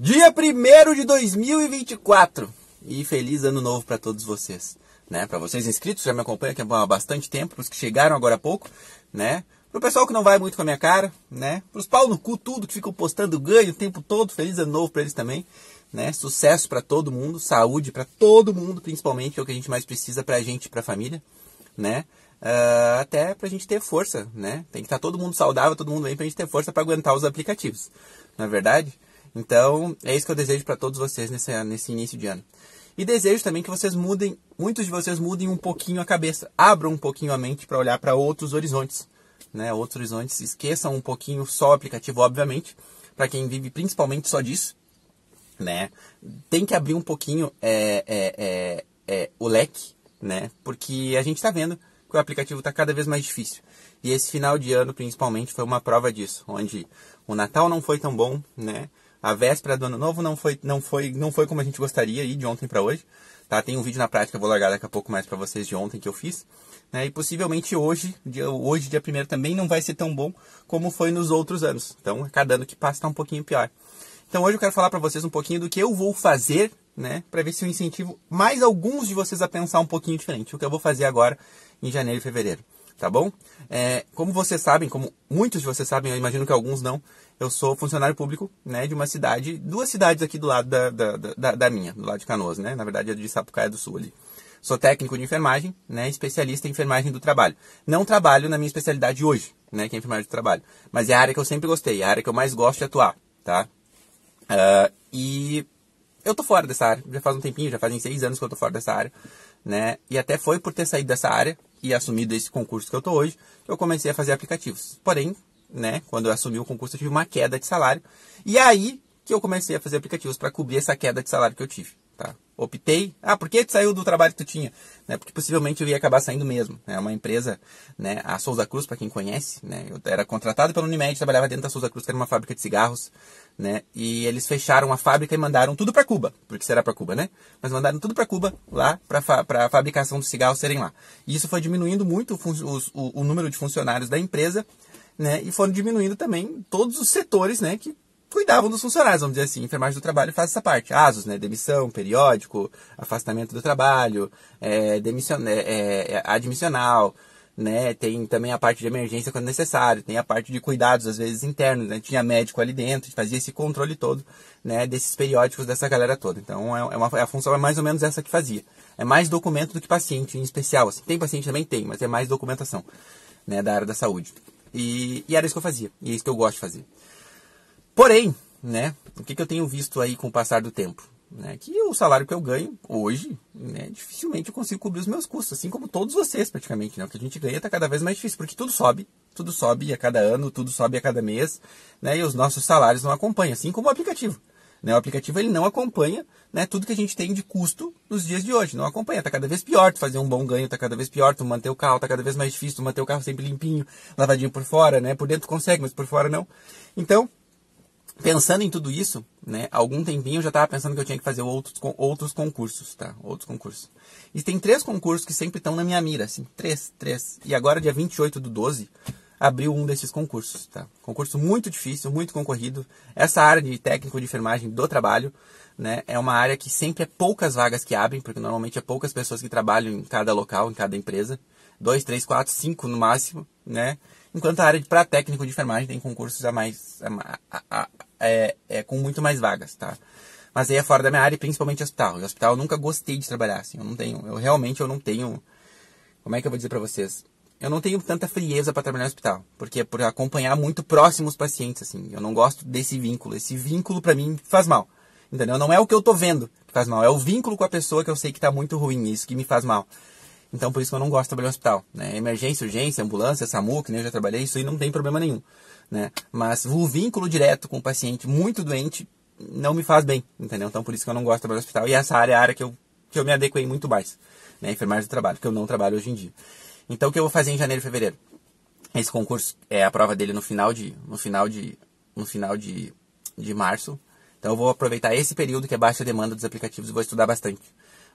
Dia 1 de 2024 e feliz ano novo para todos vocês, né? Para vocês inscritos, já me acompanham aqui há bastante tempo, para os que chegaram agora há pouco, né? Pro pessoal que não vai muito com a minha cara, né? Pros pau no cu tudo que ficam postando ganho o tempo todo, feliz ano novo para eles também, né? Sucesso para todo mundo, saúde para todo mundo, principalmente, que é o que a gente mais precisa pra gente e pra família, né? Uh, até pra gente ter força, né? Tem que estar tá todo mundo saudável, todo mundo bem pra gente ter força para aguentar os aplicativos, não é verdade? Então, é isso que eu desejo para todos vocês nesse, nesse início de ano. E desejo também que vocês mudem, muitos de vocês mudem um pouquinho a cabeça, abram um pouquinho a mente para olhar para outros horizontes, né? Outros horizontes, esqueçam um pouquinho só o aplicativo, obviamente, para quem vive principalmente só disso, né? Tem que abrir um pouquinho é, é, é, é o leque, né? Porque a gente está vendo que o aplicativo está cada vez mais difícil. E esse final de ano, principalmente, foi uma prova disso, onde o Natal não foi tão bom, né? A véspera do ano novo não foi, não foi, não foi como a gente gostaria aí de ontem para hoje. Tá? Tem um vídeo na prática, vou largar daqui a pouco mais para vocês de ontem que eu fiz. Né? E possivelmente hoje, dia, hoje, dia primeiro também não vai ser tão bom como foi nos outros anos. Então, cada ano que passa está um pouquinho pior. Então, hoje eu quero falar para vocês um pouquinho do que eu vou fazer, né? Para ver se eu incentivo mais alguns de vocês a pensar um pouquinho diferente. O que eu vou fazer agora em janeiro e fevereiro tá bom? É, como vocês sabem, como muitos de vocês sabem, eu imagino que alguns não, eu sou funcionário público né, de uma cidade, duas cidades aqui do lado da, da, da, da minha, do lado de Canoas, né? Na verdade é de Sapucaia do Sul ali. Sou técnico de enfermagem, né, especialista em enfermagem do trabalho. Não trabalho na minha especialidade hoje, né, que é enfermagem do trabalho, mas é a área que eu sempre gostei, é a área que eu mais gosto de atuar, tá? Uh, e eu tô fora dessa área, já faz um tempinho, já fazem seis anos que eu tô fora dessa área, né? E até foi por ter saído dessa área e assumido esse concurso que eu tô hoje, eu comecei a fazer aplicativos. Porém, né, quando eu assumi o concurso, eu tive uma queda de salário. E aí que eu comecei a fazer aplicativos para cobrir essa queda de salário que eu tive. Tá? Optei. Ah, por que tu saiu do trabalho que tu tinha? Né, porque possivelmente eu ia acabar saindo mesmo. É né? uma empresa, né, a Souza Cruz, para quem conhece, né, eu era contratado pela Unimed, trabalhava dentro da Souza Cruz, que era uma fábrica de cigarros, né, e eles fecharam a fábrica e mandaram tudo para Cuba, porque será para Cuba, né? Mas mandaram tudo para Cuba, lá, para a fabricação dos cigarros serem lá. E isso foi diminuindo muito o, o, o número de funcionários da empresa, né, e foram diminuindo também todos os setores, né, que cuidavam dos funcionários, vamos dizer assim. Enfermagem do trabalho faz essa parte. ASOS, né? Demissão, periódico, afastamento do trabalho, é, demission, é, é, é, admissional, né? Tem também a parte de emergência quando necessário, tem a parte de cuidados, às vezes, internos, né? Tinha médico ali dentro, fazia esse controle todo, né? Desses periódicos dessa galera toda. Então, é, é uma, a função é mais ou menos essa que fazia. É mais documento do que paciente, em especial. Assim. Tem paciente também? Tem, mas é mais documentação, né? Da área da saúde. E, e era isso que eu fazia, e é isso que eu gosto de fazer. Porém, né, o que, que eu tenho visto aí com o passar do tempo? Né, que o salário que eu ganho hoje, né, dificilmente eu consigo cobrir os meus custos, assim como todos vocês praticamente. Né, o que a gente ganha está cada vez mais difícil, porque tudo sobe, tudo sobe a cada ano, tudo sobe a cada mês, né, e os nossos salários não acompanham, assim como o aplicativo. Né, o aplicativo ele não acompanha né, tudo que a gente tem de custo nos dias de hoje. Não acompanha, está cada vez pior tu fazer um bom ganho, está cada vez pior tu manter o carro, está cada vez mais difícil tu manter o carro sempre limpinho, lavadinho por fora, né? Por dentro consegue, mas por fora não. Então, pensando em tudo isso, né, algum tempinho eu já estava pensando que eu tinha que fazer outros, outros concursos, tá? Outros concursos. E tem três concursos que sempre estão na minha mira, assim, três, três. E agora, dia 28 do 12, abriu um desses concursos, tá? Concurso muito difícil, muito concorrido. Essa área de técnico de enfermagem do trabalho, né, é uma área que sempre é poucas vagas que abrem, porque normalmente é poucas pessoas que trabalham em cada local, em cada empresa. Dois, três, quatro, cinco no máximo, né? Enquanto a área para técnico de enfermagem tem concursos a mais, a, a, a, é, é, com muito mais vagas, tá? Mas aí é fora da minha área principalmente hospital. E hospital eu nunca gostei de trabalhar, assim. Eu não tenho, eu realmente eu não tenho, como é que eu vou dizer para vocês? Eu não tenho tanta frieza para trabalhar no hospital, porque é por acompanhar muito próximos pacientes, assim. Eu não gosto desse vínculo. Esse vínculo para mim faz mal. Entendeu? Não é o que eu tô vendo que faz mal, é o vínculo com a pessoa que eu sei que tá muito ruim, isso que me faz mal. Então por isso que eu não gosto de trabalhar no hospital. Né? Emergência, urgência, ambulância, SAMU, que nem eu já trabalhei, isso aí não tem problema nenhum né? Mas o vínculo direto com o paciente muito doente não me faz bem, entendeu? Então por isso que eu não gosto de trabalhar no hospital. E essa área é a área que eu, que eu me adequei muito mais, né? Enfermagem do trabalho, que eu não trabalho hoje em dia. Então o que eu vou fazer em janeiro e fevereiro? Esse concurso é a prova dele no final de, no final de, no final de, de março. Então eu vou aproveitar esse período que é baixa demanda dos aplicativos e vou estudar bastante.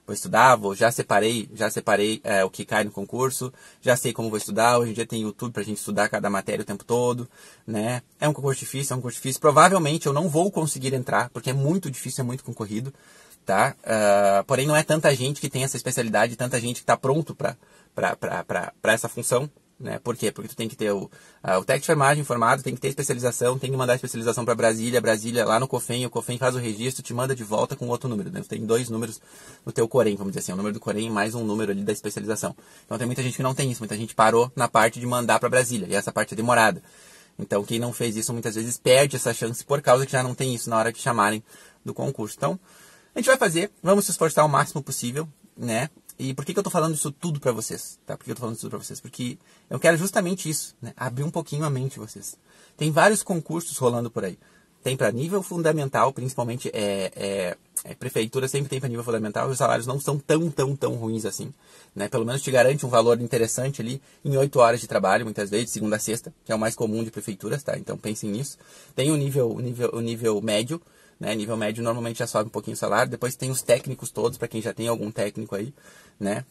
Vou estudar, vou, já separei, já separei é, o que cai no concurso, já sei como vou estudar, hoje em dia tem YouTube pra gente estudar cada matéria o tempo todo, né? É um concurso difícil, é um concurso difícil. Provavelmente eu não vou conseguir entrar, porque é muito difícil, é muito concorrido, tá? Uh, porém não é tanta gente que tem essa especialidade, tanta gente que está pronto para essa função, né? Por quê? Porque tu tem que ter o, o técnico de enfermagem formado, tem que ter especialização, tem que mandar especialização para Brasília, Brasília lá no COFEM, o COFEM faz o registro, te manda de volta com outro número. Né? Tu tem dois números no teu Corém, vamos dizer assim, o número do Corém mais um número ali da especialização. Então tem muita gente que não tem isso, muita gente parou na parte de mandar para Brasília, e essa parte é demorada. Então quem não fez isso muitas vezes perde essa chance por causa que já não tem isso na hora que chamarem do concurso. Então, a gente vai fazer, vamos se esforçar o máximo possível, né? E por que, que eu estou falando isso tudo para vocês? Tá? Por que eu estou falando isso tudo para vocês? Porque eu quero justamente isso, né? abrir um pouquinho a mente de vocês. Tem vários concursos rolando por aí. Tem para nível fundamental, principalmente é, é, é, prefeitura sempre tem para nível fundamental, os salários não são tão, tão, tão ruins assim. Né? Pelo menos te garante um valor interessante ali em 8 horas de trabalho, muitas vezes, segunda a sexta, que é o mais comum de prefeituras, tá? Então pensem nisso. Tem o nível, o nível, o nível médio, né? Nível médio normalmente já sobe um pouquinho o salário. Depois tem os técnicos todos, para quem já tem algum técnico aí, né?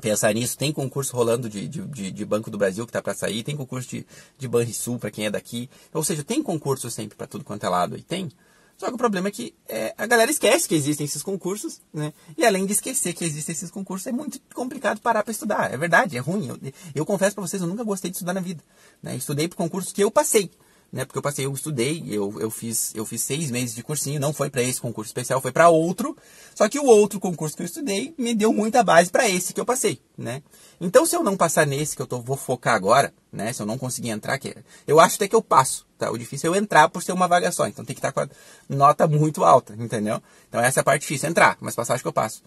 Pensar nisso, tem concurso rolando de, de, de Banco do Brasil que está para sair, tem concurso de, de Banrisul para quem é daqui. Ou seja, tem concurso sempre para tudo quanto é lado aí, tem. Só que o problema é que é, a galera esquece que existem esses concursos, né? E além de esquecer que existem esses concursos, é muito complicado parar para estudar. É verdade, é ruim. Eu, eu confesso para vocês, eu nunca gostei de estudar na vida. Né? Estudei para concursos que eu passei né? Porque eu passei, eu estudei, eu, eu, fiz, eu fiz seis meses de cursinho, não foi para esse concurso especial, foi para outro. Só que o outro concurso que eu estudei me deu muita base para esse que eu passei, né? Então, se eu não passar nesse que eu tô, vou focar agora, né? Se eu não conseguir entrar, que eu acho até que eu passo, tá? O difícil é eu entrar por ser uma vaga só, então tem que estar com a nota muito alta, entendeu? Então essa é a parte difícil, entrar, mas passar acho que eu passo.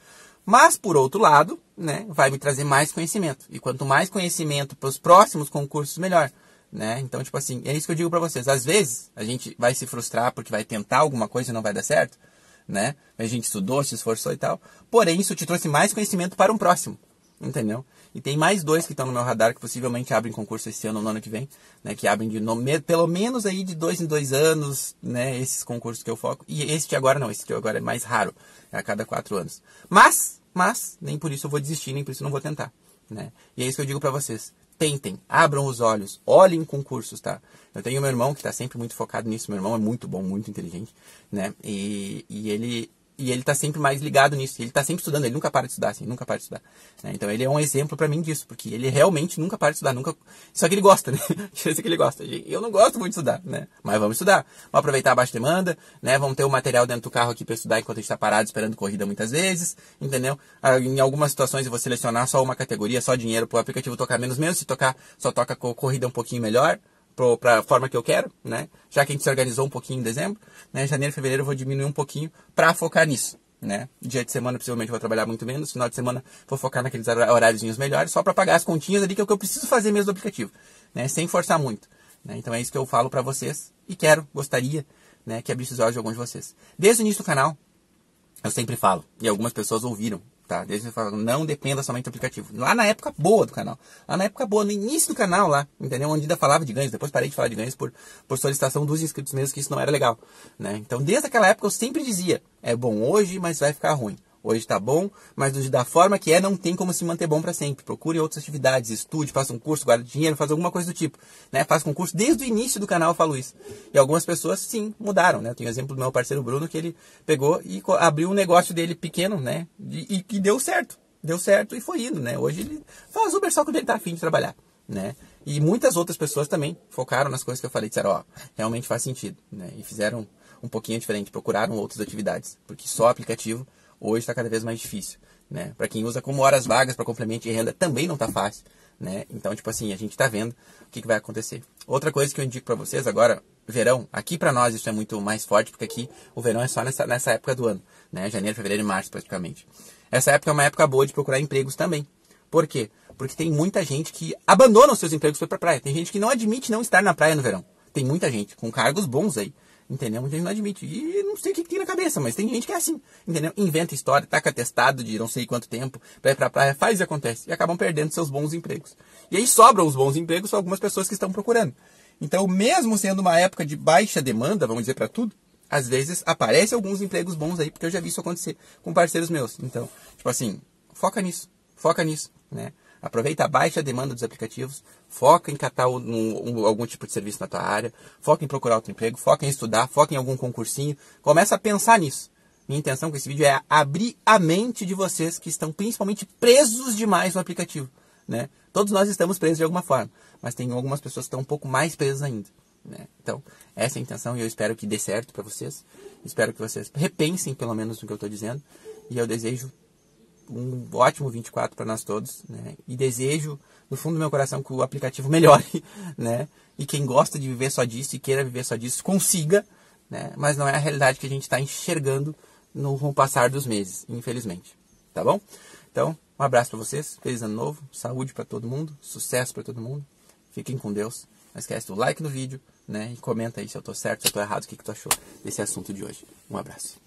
Mas, por outro lado, né, vai me trazer mais conhecimento. E quanto mais conhecimento para os próximos concursos, melhor né? Então, tipo assim, é isso que eu digo para vocês. Às vezes, a gente vai se frustrar porque vai tentar alguma coisa e não vai dar certo, né? A gente estudou, se esforçou e tal. Porém, isso te trouxe mais conhecimento para um próximo, entendeu? E tem mais dois que estão no meu radar que possivelmente abrem concurso esse ano ou no ano que vem, né? Que abrem de pelo menos aí de dois em dois anos, né? Esses concursos que eu foco. E esse de agora não, esse de agora é mais raro, é a cada quatro anos. Mas, mas, nem por isso eu vou desistir, nem por isso eu não vou tentar, né? E é isso que eu digo para vocês tentem, abram os olhos, olhem concursos, tá? Eu tenho meu irmão que está sempre muito focado nisso. Meu irmão é muito bom, muito inteligente, né? E, e ele e ele está sempre mais ligado nisso. Ele está sempre estudando, ele nunca para de estudar, assim, nunca para de estudar. Né? Então ele é um exemplo para mim disso, porque ele realmente nunca para de estudar, nunca. Só que ele gosta, né? Isso que ele gosta. Eu não gosto muito de estudar, né? Mas vamos estudar. Vamos aproveitar a baixa demanda, né? Vamos ter o material dentro do carro aqui para estudar enquanto a gente está parado esperando corrida muitas vezes, entendeu? Ah, em algumas situações eu vou selecionar só uma categoria, só dinheiro para o aplicativo tocar menos menos. Se tocar, só toca corrida um pouquinho melhor para a forma que eu quero, né? Já que a gente se organizou um pouquinho em dezembro, né? Janeiro, fevereiro eu vou diminuir um pouquinho para focar nisso, né? Dia de semana possivelmente vou trabalhar muito menos, final de semana vou focar naqueles horáriozinhos melhores, só para pagar as continhas ali que é o que eu preciso fazer mesmo do aplicativo, né? Sem forçar muito, né? Então é isso que eu falo para vocês e quero, gostaria, né, que abrisse os olhos de alguns de vocês. Desde o início do canal, eu sempre falo, e algumas pessoas ouviram, tá? Desde que não dependa somente do aplicativo. Lá na época boa do canal. Lá na época boa, no início do canal lá, entendeu? Onde ainda falava de ganhos, depois parei de falar de ganhos por, por solicitação dos inscritos mesmo, que isso não era legal, né? Então, desde aquela época eu sempre dizia, é bom hoje, mas vai ficar ruim. Hoje está bom, mas da forma que é, não tem como se manter bom para sempre. Procure outras atividades, estude, faça um curso, guarde dinheiro, faça alguma coisa do tipo. Né? Faça um curso. Desde o início do canal eu falo isso. E algumas pessoas, sim, mudaram. Né? Eu tenho o exemplo do meu parceiro Bruno, que ele pegou e abriu um negócio dele pequeno, né? E, e deu certo. Deu certo e foi indo, né? Hoje ele faz Uber só quando ele está afim de trabalhar, né? E muitas outras pessoas também focaram nas coisas que eu falei, disseram, ó, realmente faz sentido, né? E fizeram um pouquinho diferente, procuraram outras atividades, porque só aplicativo hoje está cada vez mais difícil. Né? Para quem usa como horas vagas para complemento de renda, também não está fácil. Né? Então, tipo assim, a gente está vendo o que, que, vai acontecer. Outra coisa que eu indico para vocês agora, verão, aqui para nós isso é muito mais forte, porque aqui o verão é só nessa, nessa época do ano, né? janeiro, fevereiro e março praticamente. Essa época é uma época boa de procurar empregos também. Por quê? Porque tem muita gente que abandona os seus empregos para a praia. Tem gente que não admite não estar na praia no verão. Tem muita gente com cargos bons aí. Entendeu? Muita gente não admite. E não sei o que, que tem na cabeça, mas tem gente que é assim. Entendeu? Inventa história, taca testado de não sei quanto tempo ir pra praia, faz e acontece. E acabam perdendo seus bons empregos. E aí sobram os bons empregos para algumas pessoas que estão procurando. Então, mesmo sendo uma época de baixa demanda, vamos dizer para tudo, às vezes aparecem alguns empregos bons aí, porque eu já vi isso acontecer com parceiros meus. Então, tipo assim, foca nisso, foca nisso, né? Aproveita a baixa demanda dos aplicativos, foca em catar um, um, algum tipo de serviço na tua área, foca em procurar outro emprego, foca em estudar, foca em algum concursinho, começa a pensar nisso. Minha intenção com esse vídeo é abrir a mente de vocês que estão principalmente presos demais no aplicativo. Né? Todos nós estamos presos de alguma forma, mas tem algumas pessoas que estão um pouco mais presas ainda. Né? Então, essa é a intenção e eu espero que dê certo para vocês. Espero que vocês repensem pelo menos no que eu estou dizendo. E eu desejo um ótimo 24 para nós todos. Né? E desejo, no fundo do meu coração, que o aplicativo melhore. Né? E quem gosta de viver só disso e queira viver só disso, consiga. Né? Mas não é a realidade que a gente está enxergando no passar dos meses, infelizmente. Tá bom? Então, um abraço para vocês, feliz ano novo, saúde para todo mundo, sucesso para todo mundo. Fiquem com Deus. Não esquece do like no vídeo, né? E comenta aí se eu tô certo, se eu tô errado, o que, que tu achou desse assunto de hoje. Um abraço.